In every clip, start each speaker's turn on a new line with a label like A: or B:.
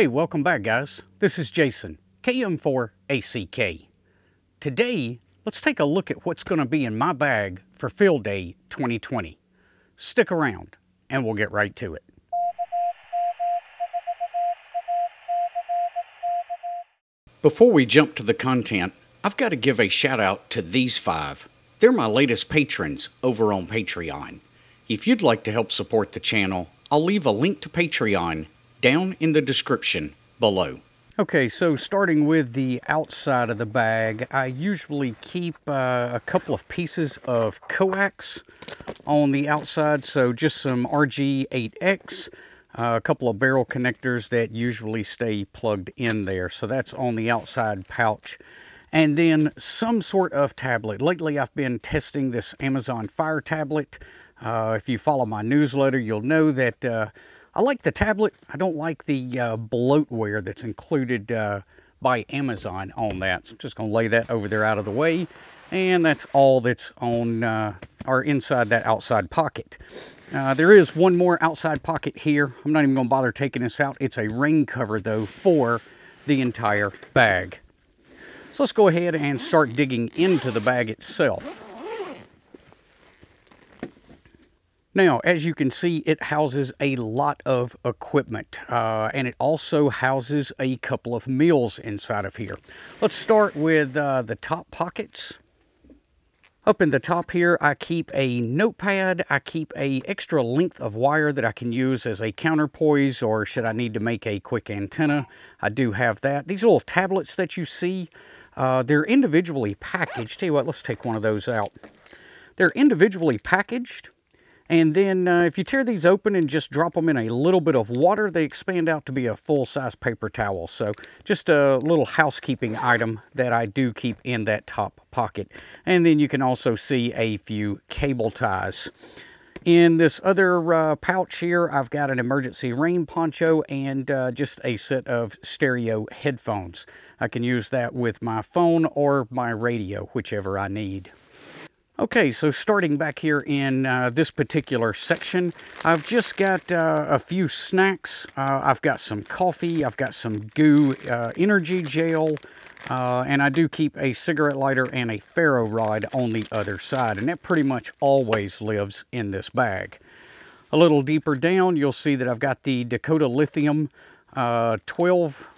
A: Hey, welcome back guys. This is Jason, KM4ACK. Today, let's take a look at what's going to be in my bag for Field Day 2020. Stick around and we'll get right to it. Before we jump to the content, I've got to give a shout out to these five. They're my latest patrons over on Patreon. If you'd like to help support the channel, I'll leave a link to Patreon down in the description below. Okay, so starting with the outside of the bag, I usually keep uh, a couple of pieces of coax on the outside. So just some RG8X, uh, a couple of barrel connectors that usually stay plugged in there. So that's on the outside pouch. And then some sort of tablet. Lately I've been testing this Amazon Fire tablet. Uh, if you follow my newsletter, you'll know that uh, I like the tablet. I don't like the uh, bloatware that's included uh, by Amazon on that. So I'm just going to lay that over there out of the way. And that's all that's on uh, or inside that outside pocket. Uh, there is one more outside pocket here. I'm not even going to bother taking this out. It's a rain cover, though, for the entire bag. So let's go ahead and start digging into the bag itself. Now, as you can see, it houses a lot of equipment, uh, and it also houses a couple of meals inside of here. Let's start with uh, the top pockets. Up in the top here, I keep a notepad. I keep a extra length of wire that I can use as a counterpoise, or should I need to make a quick antenna, I do have that. These little tablets that you see, uh, they're individually packaged. Tell you what, let's take one of those out. They're individually packaged. And then uh, if you tear these open and just drop them in a little bit of water, they expand out to be a full-size paper towel. So just a little housekeeping item that I do keep in that top pocket. And then you can also see a few cable ties. In this other uh, pouch here, I've got an emergency rain poncho and uh, just a set of stereo headphones. I can use that with my phone or my radio, whichever I need. Okay, so starting back here in uh, this particular section, I've just got uh, a few snacks. Uh, I've got some coffee, I've got some GU uh, energy gel, uh, and I do keep a cigarette lighter and a ferro rod on the other side, and that pretty much always lives in this bag. A little deeper down, you'll see that I've got the Dakota Lithium uh, 12,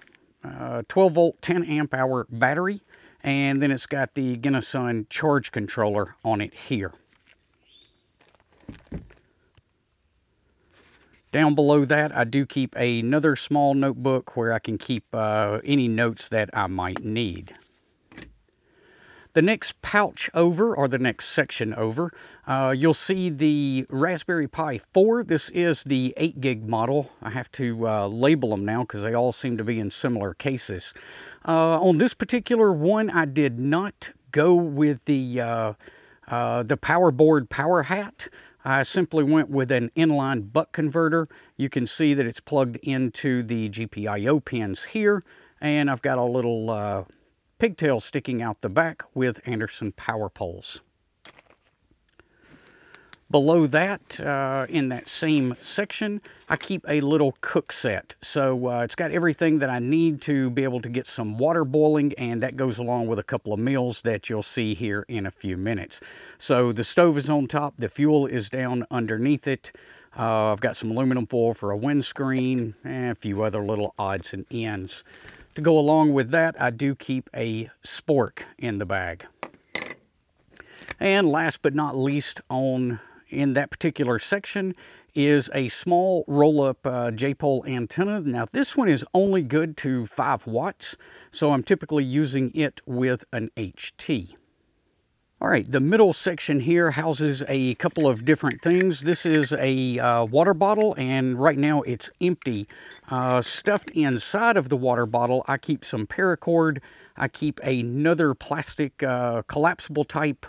A: 12 volt 10 amp hour battery and then it's got the Genasun charge controller on it here. Down below that, I do keep another small notebook where I can keep uh, any notes that I might need. The next pouch over, or the next section over, uh, you'll see the Raspberry Pi 4. This is the 8 gig model. I have to uh, label them now because they all seem to be in similar cases. Uh, on this particular one, I did not go with the, uh, uh, the PowerBoard Power Hat. I simply went with an inline buck converter. You can see that it's plugged into the GPIO pins here, and I've got a little uh, pigtail sticking out the back with Anderson power poles. Below that, uh, in that same section, I keep a little cook set. So uh, it's got everything that I need to be able to get some water boiling, and that goes along with a couple of meals that you'll see here in a few minutes. So the stove is on top, the fuel is down underneath it. Uh, I've got some aluminum foil for a windscreen, and a few other little odds and ends. To go along with that, I do keep a spork in the bag. And last but not least on in that particular section is a small roll-up uh, J-pole antenna. Now this one is only good to 5 watts, so I'm typically using it with an HT. All right, the middle section here houses a couple of different things. This is a uh, water bottle, and right now it's empty. Uh, stuffed inside of the water bottle, I keep some paracord. I keep another plastic uh, collapsible type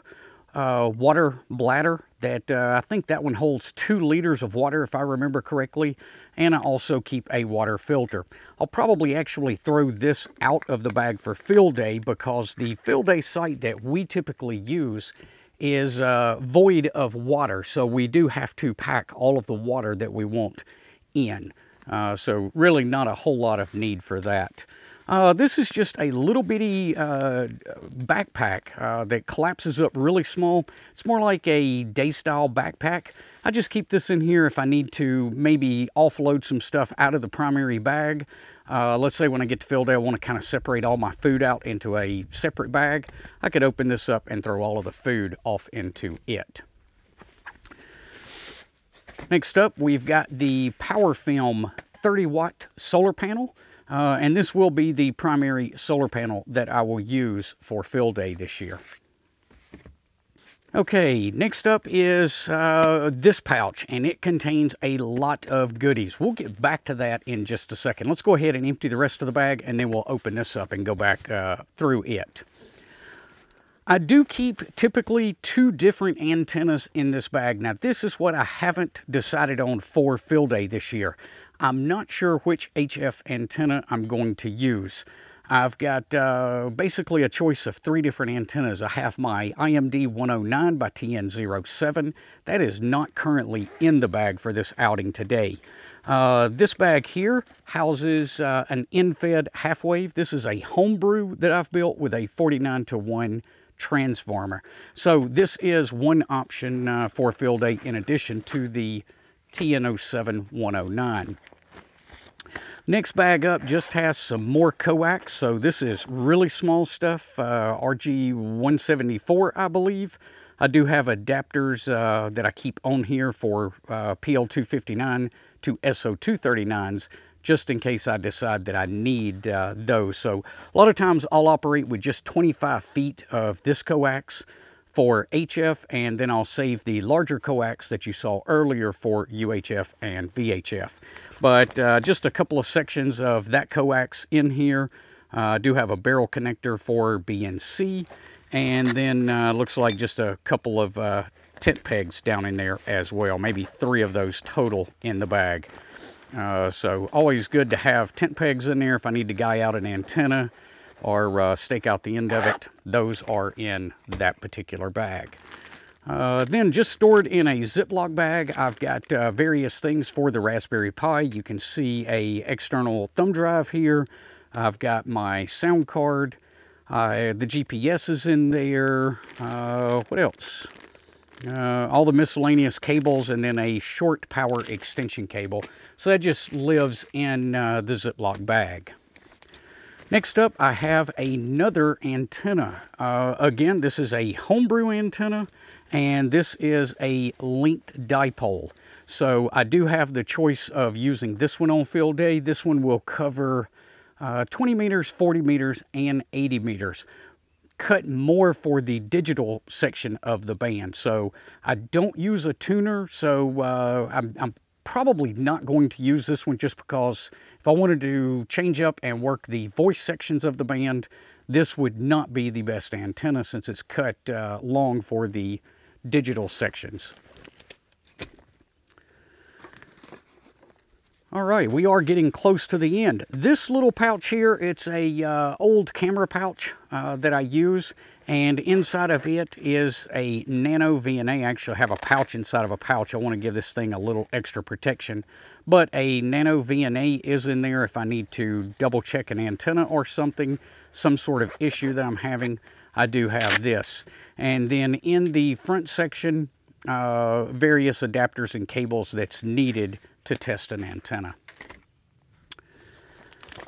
A: uh, water bladder that uh, I think that one holds two liters of water if I remember correctly and I also keep a water filter. I'll probably actually throw this out of the bag for field day because the field day site that we typically use is uh, void of water so we do have to pack all of the water that we want in. Uh, so really not a whole lot of need for that. Uh, this is just a little bitty uh, backpack uh, that collapses up really small. It's more like a day-style backpack. I just keep this in here if I need to maybe offload some stuff out of the primary bag. Uh, let's say when I get to field day, I want to kind of separate all my food out into a separate bag. I could open this up and throw all of the food off into it. Next up, we've got the PowerFilm 30 watt solar panel. Uh, and this will be the primary solar panel that I will use for field day this year. Okay, next up is uh, this pouch, and it contains a lot of goodies. We'll get back to that in just a second. Let's go ahead and empty the rest of the bag, and then we'll open this up and go back uh, through it. I do keep typically two different antennas in this bag. Now, this is what I haven't decided on for field day this year. I'm not sure which HF antenna I'm going to use. I've got uh, basically a choice of three different antennas. I have my IMD 109 by TN07. That is not currently in the bag for this outing today. Uh, this bag here houses uh, an end-fed half-wave. This is a homebrew that I've built with a 49 to 1 transformer. So this is one option uh, for field day in addition to the TN07 109. Next bag up just has some more coax. So this is really small stuff, uh, RG174, I believe. I do have adapters uh, that I keep on here for uh, PL259 to SO239s just in case I decide that I need uh, those. So a lot of times I'll operate with just 25 feet of this coax for HF, and then I'll save the larger coax that you saw earlier for UHF and VHF. But uh, just a couple of sections of that coax in here. Uh, I do have a barrel connector for BNC, and then uh, looks like just a couple of uh, tent pegs down in there as well. Maybe three of those total in the bag. Uh, so always good to have tent pegs in there if I need to guy out an antenna or uh, stake out the end of it. Those are in that particular bag. Uh, then just stored in a Ziploc bag, I've got uh, various things for the Raspberry Pi. You can see a external thumb drive here. I've got my sound card. Uh, the GPS is in there. Uh, what else? Uh, all the miscellaneous cables and then a short power extension cable. So that just lives in uh, the Ziploc bag. Next up, I have another antenna. Uh, again, this is a homebrew antenna, and this is a linked dipole. So I do have the choice of using this one on field day. This one will cover uh, 20 meters, 40 meters, and 80 meters. Cut more for the digital section of the band. So I don't use a tuner, so uh, I'm, I'm probably not going to use this one just because if I wanted to change up and work the voice sections of the band, this would not be the best antenna since it's cut uh, long for the digital sections. All right, we are getting close to the end. This little pouch here, it's a uh, old camera pouch uh, that I use, and inside of it is a nano VNA. I actually have a pouch inside of a pouch. I want to give this thing a little extra protection, but a nano VNA is in there if I need to double check an antenna or something, some sort of issue that I'm having. I do have this. And then in the front section, uh, various adapters and cables that's needed to test an antenna.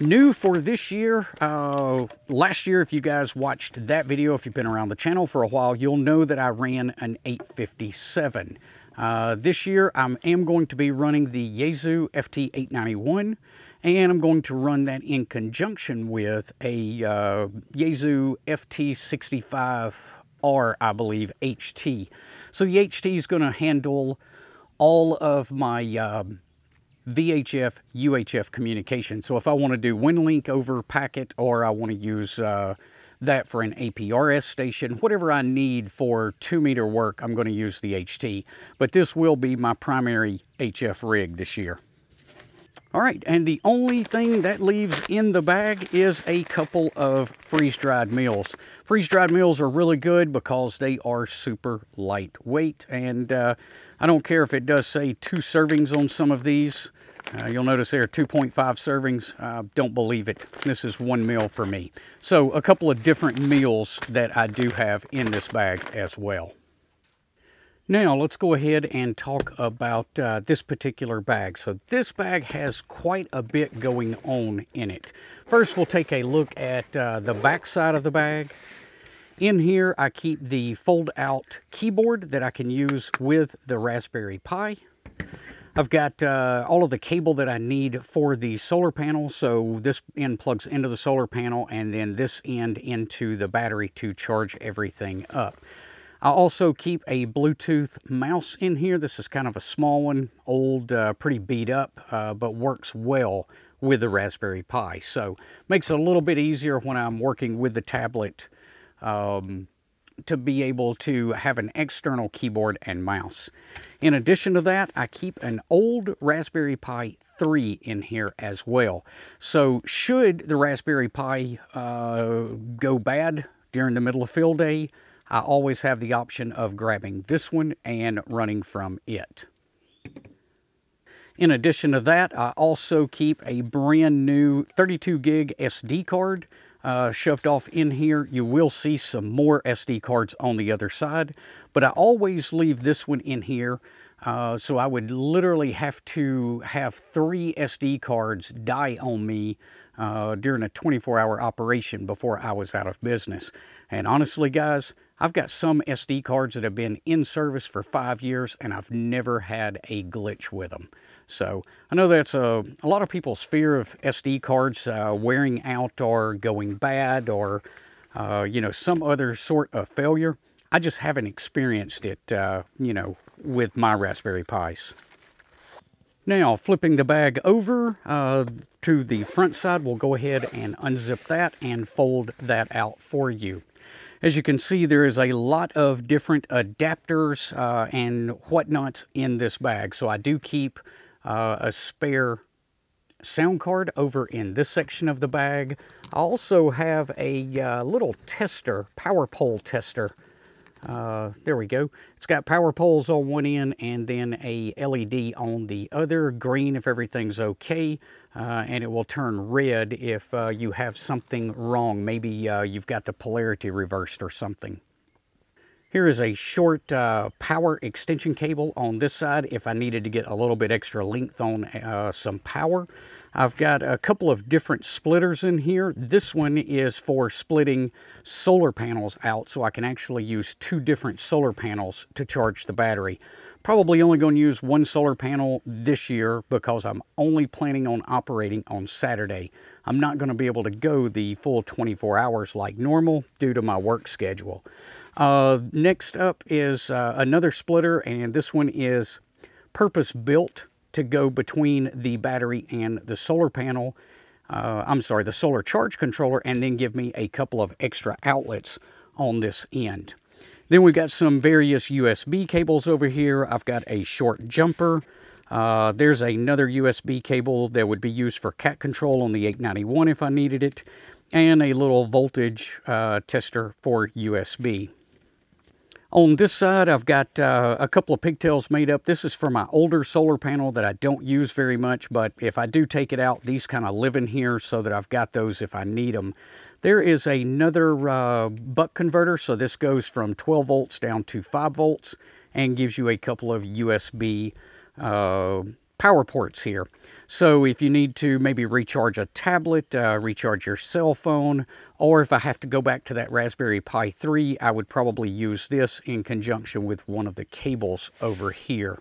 A: New for this year, uh, last year if you guys watched that video, if you've been around the channel for a while, you'll know that I ran an 857. Uh, this year I am going to be running the Yaesu FT891 and I'm going to run that in conjunction with a uh, Yaesu FT65R, I believe, HT. So the HT is going to handle all of my um, VHF, UHF communication. So if I want to do WinLink over packet or I want to use uh, that for an APRS station, whatever I need for two meter work, I'm going to use the HT. But this will be my primary HF rig this year. All right, and the only thing that leaves in the bag is a couple of freeze-dried meals. Freeze-dried meals are really good because they are super lightweight, and uh, I don't care if it does say two servings on some of these. Uh, you'll notice there are 2.5 servings. Uh, don't believe it. This is one meal for me. So a couple of different meals that I do have in this bag as well. Now let's go ahead and talk about uh, this particular bag. So this bag has quite a bit going on in it. First we'll take a look at uh, the back side of the bag. In here I keep the fold out keyboard that I can use with the Raspberry Pi. I've got uh, all of the cable that I need for the solar panel. So this end plugs into the solar panel and then this end into the battery to charge everything up. I also keep a Bluetooth mouse in here. This is kind of a small one, old, uh, pretty beat up, uh, but works well with the Raspberry Pi. So makes it a little bit easier when I'm working with the tablet um, to be able to have an external keyboard and mouse. In addition to that, I keep an old Raspberry Pi 3 in here as well. So should the Raspberry Pi uh, go bad during the middle of field day, I always have the option of grabbing this one and running from it. In addition to that, I also keep a brand new 32 gig SD card uh, shoved off in here. You will see some more SD cards on the other side, but I always leave this one in here. Uh, so I would literally have to have three SD cards die on me uh, during a 24-hour operation before I was out of business. And honestly, guys, I've got some SD cards that have been in service for five years and I've never had a glitch with them. So I know that's a, a lot of people's fear of SD cards uh, wearing out or going bad or, uh, you know, some other sort of failure. I just haven't experienced it, uh, you know, with my Raspberry Pis. Now, flipping the bag over uh, to the front side, we'll go ahead and unzip that and fold that out for you. As you can see, there is a lot of different adapters uh, and whatnots in this bag. So I do keep uh, a spare sound card over in this section of the bag. I also have a uh, little tester, power pole tester. Uh, there we go. It's got power poles on one end and then a LED on the other, green if everything's okay, uh, and it will turn red if uh, you have something wrong. Maybe uh, you've got the polarity reversed or something. Here is a short uh, power extension cable on this side if I needed to get a little bit extra length on uh, some power. I've got a couple of different splitters in here. This one is for splitting solar panels out so I can actually use two different solar panels to charge the battery. Probably only going to use one solar panel this year because I'm only planning on operating on Saturday. I'm not going to be able to go the full 24 hours like normal due to my work schedule. Uh, next up is uh, another splitter and this one is purpose built to go between the battery and the solar panel. Uh, I'm sorry, the solar charge controller and then give me a couple of extra outlets on this end. Then we've got some various USB cables over here. I've got a short jumper. Uh, there's another USB cable that would be used for cat control on the 891 if I needed it. And a little voltage uh, tester for USB. On this side, I've got uh, a couple of pigtails made up. This is for my older solar panel that I don't use very much, but if I do take it out, these kind of live in here so that I've got those if I need them. There is another uh, buck converter, so this goes from 12 volts down to 5 volts and gives you a couple of USB uh, power ports here. So if you need to maybe recharge a tablet, uh, recharge your cell phone, or if I have to go back to that Raspberry Pi 3, I would probably use this in conjunction with one of the cables over here.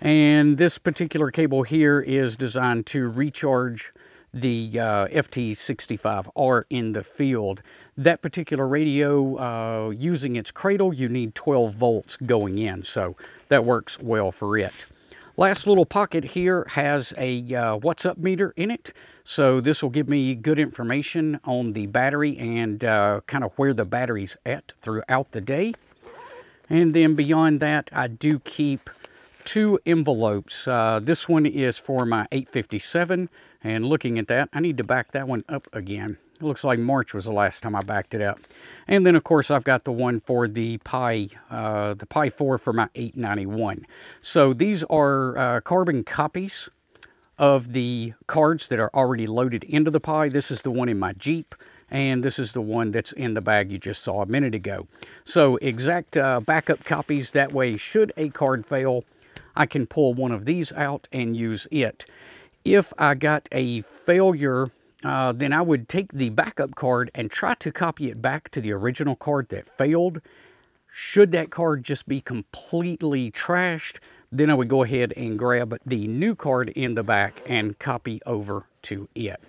A: And this particular cable here is designed to recharge the uh, FT65R in the field. That particular radio, uh, using its cradle, you need 12 volts going in, so that works well for it. Last little pocket here has a uh, Watts Up meter in it. So this will give me good information on the battery and uh, kind of where the battery's at throughout the day. And then beyond that, I do keep two envelopes. Uh, this one is for my 857. And looking at that, I need to back that one up again. It looks like March was the last time I backed it up. And then, of course, I've got the one for the Pi, uh, the Pi 4 for my 891. So these are uh, carbon copies of the cards that are already loaded into the Pi. This is the one in my Jeep and this is the one that's in the bag you just saw a minute ago. So exact uh, backup copies, that way should a card fail, I can pull one of these out and use it. If I got a failure, uh, then I would take the backup card and try to copy it back to the original card that failed. Should that card just be completely trashed, then I would go ahead and grab the new card in the back and copy over to it.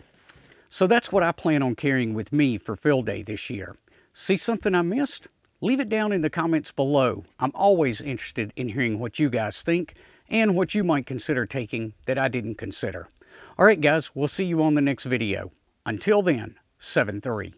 A: So that's what I plan on carrying with me for field day this year. See something I missed? Leave it down in the comments below. I'm always interested in hearing what you guys think and what you might consider taking that I didn't consider. All right, guys, we'll see you on the next video. Until then, 7-3.